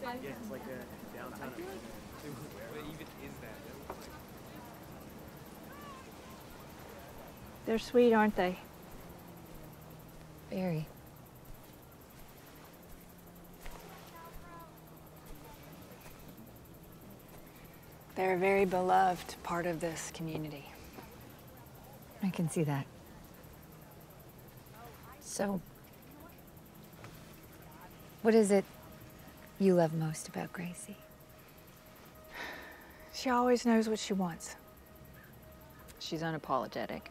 Tuesday. Yeah, it's like a downtown. What even is that? They're sweet, aren't they? Very. They're a very beloved part of this community. I can see that. So, what is it you love most about Gracie? She always knows what she wants. She's unapologetic.